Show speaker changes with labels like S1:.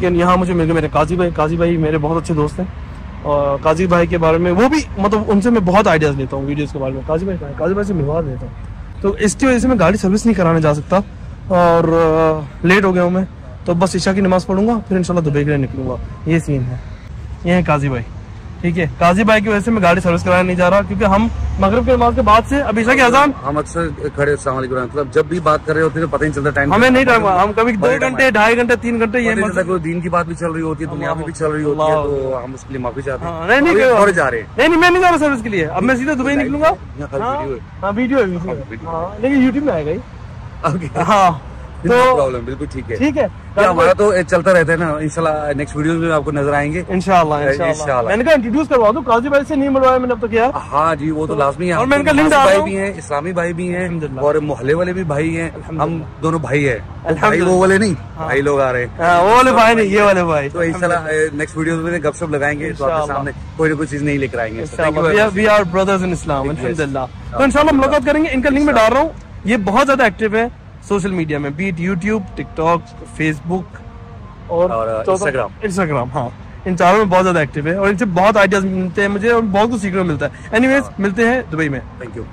S1: लेकिन यहाँ मुझे मिल गए मेरे काजी भाई। काजी भाई मेरे बहुत अच्छे दोस्त हैं। और काजी भाई के बारे में वो भी मतलब उनसे मैं बहुत आइडियाज़ लेता हूँ वीडियोज़ के बारे में। काजी भाई काजी भाई से मिलवा देता हूँ। तो इसकी वजह से मैं गाड़ी सर्विस नहीं कराने जा सकता। और लेट हो गया हूँ मैं। तो बस ईशा की नमाज़ पढ़ूँगा, फिर इनशाला दुबई के लिए निकलूँगा। ये सीन है। ये है काजी भाई। ठीक है। काजी भाई की वजह से मैं गाड़ी सर्विस कराने नहीं जा रहा क्योंकि हम मगरब के नमाज़ के बाद से अभी की अजान
S2: हम अक्सर खड़े मतलब जब भी बात कर रहे होते हैं तो पता नहीं चलता टाइम
S1: हमें नहीं टाइम हम कभी दो घंटे ढाई घंटे तीन घंटे ये मत-
S2: की बात भी चल रही होती है दुनिया में भी चल रही होती है तो हम उसके लिए माफ़ी चाहते
S1: हाँ,
S2: हैं
S1: नहीं नहीं
S2: और जा रहे हैं।
S1: नहीं नहीं मैं नहीं जा रहा सर्विस के लिए। अब मैं सीधा दुबई निकलूँगा। हाँ
S2: है।
S1: वीडियो। लेकिन यूट्यूब में आएगा ही। हाँ।
S2: तो
S1: तो
S2: प्रॉब्लम बिल्कुल ठीक है।
S1: ठीक है।
S2: हमारा तो चलता रहता है ना इंशाल्लाह नेक्स्ट वीडियो में आपको नज़र आएँगे।
S1: इंशाल्लाह इंशाल्लाह। मैंने कहा इंट्रोड्यूस करवा दूँ काजी भाई से नहीं मिलवाया मैंने अब तक यार।
S2: हाँ जी वो तो लाजमी है
S1: और
S2: तो
S1: लिंक
S2: भाई भी हैं इस्लामी भाई भी हैं और मोहल्ले वाले भी भाई हैं। हम दोनों भाई हैं। भाई वो वाले नहीं भाई लोग आ रहे हैं।
S1: हाँ, वो वाले भाई नहीं ये वाले भाई।
S2: तो इंशाल्लाह नेक्स्ट वीडियो में गपशप लगाएँगे तो आपके सामने कोई ना कोई चीज़ नहीं लेकर आएँगे.
S1: We are brothers in Islam अल्हम्दुलिल्लाह। तो इंशाल्लाह मुलाकात करेंगे इनका लिंक में डाल रहा हूँ। ये बहुत ज़्यादा एक्टिव है। सोशल मीडिया में बीट यूट्यूब टिकटॉक फेसबुक और
S2: और,
S1: चौथा- इंस्टाग्राम हाँ। इन चारों में बहुत ज़्यादा एक्टिव है और इनसे बहुत आइडियाज़ मिलते हैं मुझे और बहुत कुछ सीखने को मिलता है। एनीवेज मिलते हैं दुबई में।
S2: Thank you.